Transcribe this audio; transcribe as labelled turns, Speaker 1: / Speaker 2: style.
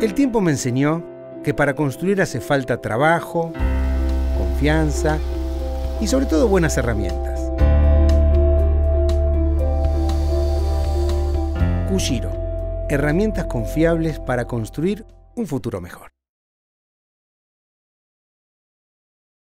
Speaker 1: El tiempo me enseñó que para construir hace falta trabajo, confianza y sobre todo buenas herramientas. Kushiro, herramientas confiables para construir un futuro mejor.